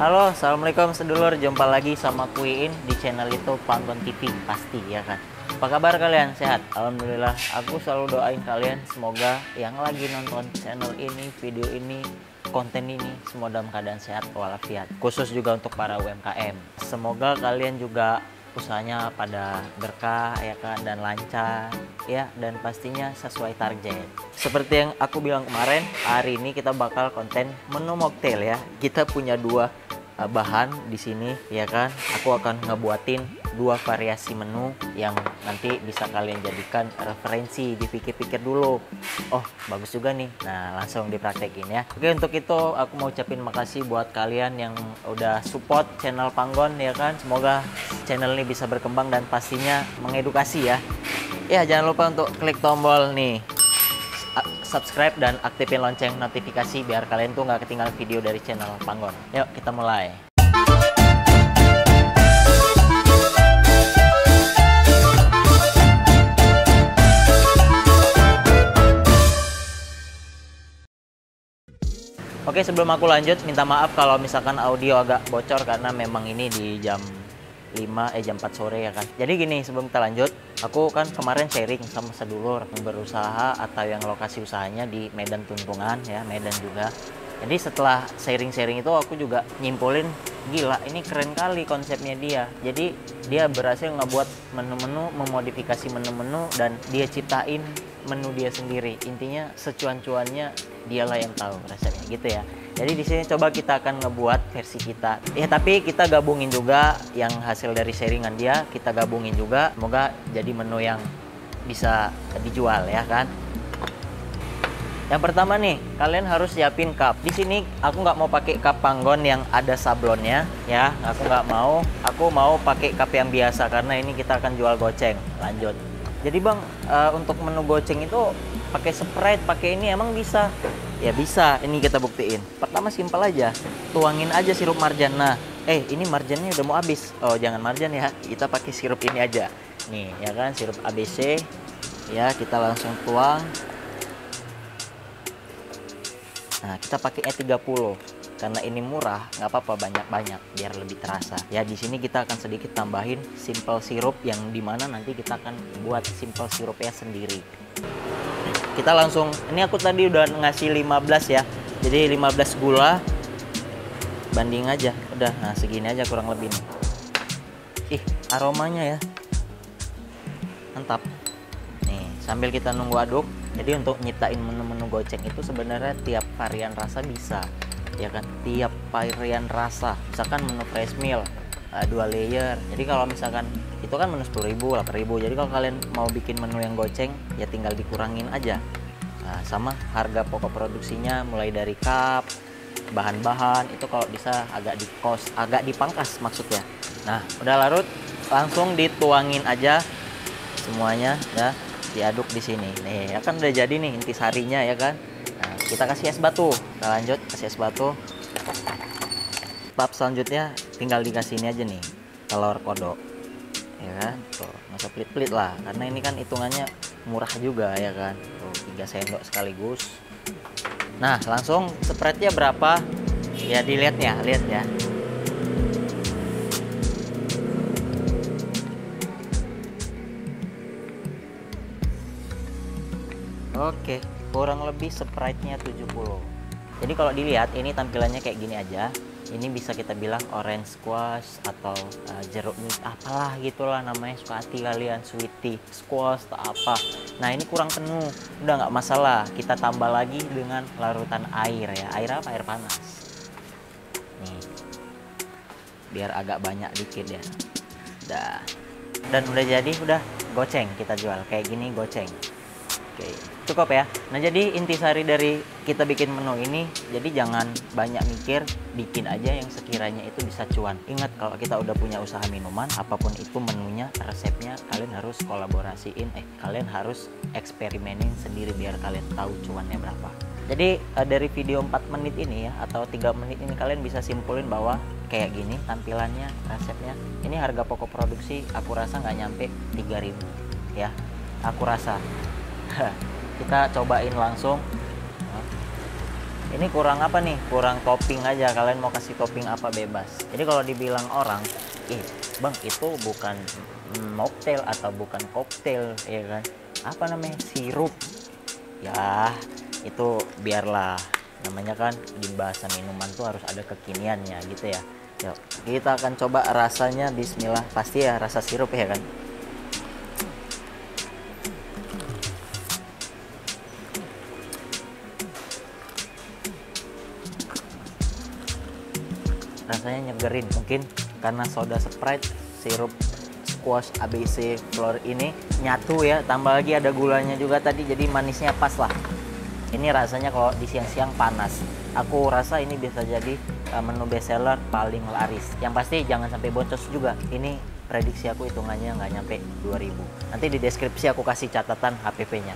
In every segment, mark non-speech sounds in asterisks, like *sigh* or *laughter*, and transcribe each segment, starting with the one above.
Halo, Assalamualaikum sedulur. Jumpa lagi sama Kuiin di channel itu Panggon TV. Pasti ya kan. Apa kabar kalian? Sehat? Alhamdulillah. Aku selalu doain kalian semoga yang lagi nonton channel ini, video ini, konten ini semua dalam keadaan sehat walafiat. Khusus juga untuk para UMKM. Semoga kalian juga usahanya pada berkah ya kan dan lancar ya dan pastinya sesuai target. Seperti yang aku bilang kemarin, hari ini kita bakal konten menu mocktail ya. Kita punya dua uh, bahan di sini ya kan. Aku akan ngebuatin dua variasi menu yang nanti bisa kalian jadikan referensi dipikir-pikir dulu. Oh bagus juga nih. Nah langsung dipraktekin ya. Oke untuk itu aku mau ucapin makasih buat kalian yang udah support channel Panggon ya kan? Semoga channel ini bisa berkembang dan pastinya mengedukasi ya. Ya jangan lupa untuk klik tombol nih subscribe dan aktifin lonceng notifikasi biar kalian tuh nggak ketinggalan video dari channel Panggon. Yuk kita mulai. Oke sebelum aku lanjut minta maaf kalau misalkan audio agak bocor karena memang ini di jam 5 eh jam 4 sore ya kan. Jadi gini sebelum kita lanjut, aku kan kemarin sharing sama sedulur yang berusaha atau yang lokasi usahanya di Medan Tuntungan ya, Medan juga. Jadi setelah sharing-sharing itu aku juga nyimpulin gila ini keren kali konsepnya dia. Jadi dia berhasil ngebuat menu-menu, memodifikasi menu-menu dan dia ciptain menu dia sendiri. Intinya secuan-cuannya dialah yang tahu rasanya gitu ya. Jadi di sini coba kita akan ngebuat versi kita. Ya tapi kita gabungin juga yang hasil dari sharingan dia, kita gabungin juga. Semoga jadi menu yang bisa dijual ya kan. Yang pertama nih, kalian harus siapin cup. Di sini aku nggak mau pakai cup panggon yang ada sablonnya, ya. Aku nggak mau. Aku mau pakai cup yang biasa karena ini kita akan jual goceng. Lanjut. Jadi bang, uh, untuk menu goceng itu pakai Sprite, pakai ini emang bisa? Ya bisa. Ini kita buktiin. Pertama simpel aja, tuangin aja sirup marjan. Nah, eh ini marjannya udah mau habis. Oh jangan marjan ya, kita pakai sirup ini aja. Nih, ya kan sirup ABC. Ya kita langsung tuang Nah, kita pakai E30 karena ini murah, nggak apa-apa banyak-banyak biar lebih terasa. Ya di sini kita akan sedikit tambahin simple sirup yang di mana nanti kita akan buat simple sirupnya sendiri. Kita langsung, ini aku tadi udah ngasih 15 ya, jadi 15 gula. Banding aja, udah, nah segini aja kurang lebih nih. Ih, aromanya ya, mantap. Nih, sambil kita nunggu aduk, jadi untuk nyiptain menu-menu goceng itu sebenarnya tiap varian rasa bisa. Ya kan? Tiap varian rasa. Misalkan menu fresh meal dua layer. Jadi kalau misalkan itu kan menu 10.000 8.000 jadi kalau kalian mau bikin menu yang goceng ya tinggal dikurangin aja. Nah, sama harga pokok produksinya mulai dari cup bahan-bahan itu kalau bisa agak di cost agak dipangkas maksudnya. Nah udah larut langsung dituangin aja semuanya ya. Diaduk di sini. Nih ya kan udah jadi nih intisarinya ya kan? Nah, kita kasih es batu. Kita lanjut kasih es batu. Tahap selanjutnya tinggal dikasih ini aja nih telur kodok ya kan tuh nggak usah pelit-pelit lah. Karena ini kan hitungannya murah juga ya kan? Tuh 3 sendok sekaligus. Nah langsung spreadnya berapa? Ya dilihat ya lihat ya. Oke, kurang lebih sprite-nya 70. Jadi kalau dilihat ini tampilannya kayak gini aja. Ini bisa kita bilang orange squash atau uh, jeruk nipis apalah gitulah namanya suka hati kalian sweetie squash atau apa. Nah ini kurang penuh, udah nggak masalah. Kita tambah lagi dengan larutan air ya. Air apa? Air panas. Nih, biar agak banyak dikit ya. Dah. Dan udah jadi, udah goceng kita jual kayak gini goceng. Oke, cukup ya. Nah, jadi intisari dari kita bikin menu ini, jadi jangan banyak mikir, bikin aja yang sekiranya itu bisa cuan. Ingat kalau kita udah punya usaha minuman, apa pun itu menunya, resepnya, kalian harus kolaborasiin, eh kalian harus eksperimenin sendiri biar kalian tahu cuannya berapa. Jadi uh, dari video 4 menit ini ya atau tiga menit ini kalian bisa simpulin bahwa kayak gini tampilannya, resepnya. Ini harga pokok produksi aku rasa nggak nyampe 3000 ya. Aku rasa *laughs* kita cobain langsung. Ini kurang apa nih? Kurang topping aja. Kalian mau kasih topping apa bebas? Jadi kalau dibilang orang ih bang itu bukan mocktail atau bukan koktail ya kan? Apa namanya? Sirup. Ya itu biarlah. Namanya kan di bahasa minuman tuh harus ada kekiniannya gitu ya. Yuk kita akan coba rasanya. Bismillah. Pasti ya rasa sirup ya kan rasanya nyegerin. Mungkin karena soda sprite sirup squash ABC flour ini nyatu ya. Tambah lagi ada gulanya juga tadi jadi manisnya pas lah. Ini rasanya kalau di siang-siang panas. Aku rasa ini bisa jadi uh, menu best seller paling laris. Yang pasti jangan sampai boncos juga. Ini prediksi aku hitungannya nggak nyampe 2000 nanti di deskripsi aku kasih catatan HPP nya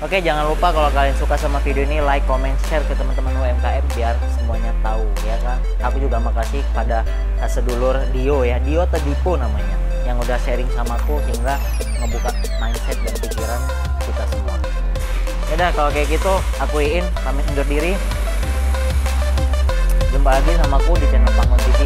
Oke jangan lupa kalau kalian suka sama video ini like, comment, share ke teman-teman UMKM biar juga makasih pada sedulur Dio ya, Dio Tedipo namanya yang udah sharing sama aku sehingga ngebuka mindset dan pikiran kita semua. Ya udah kalau kayak gitu aku Iin pamit undur diri. Jumpa lagi sama aku di channel Bangun TV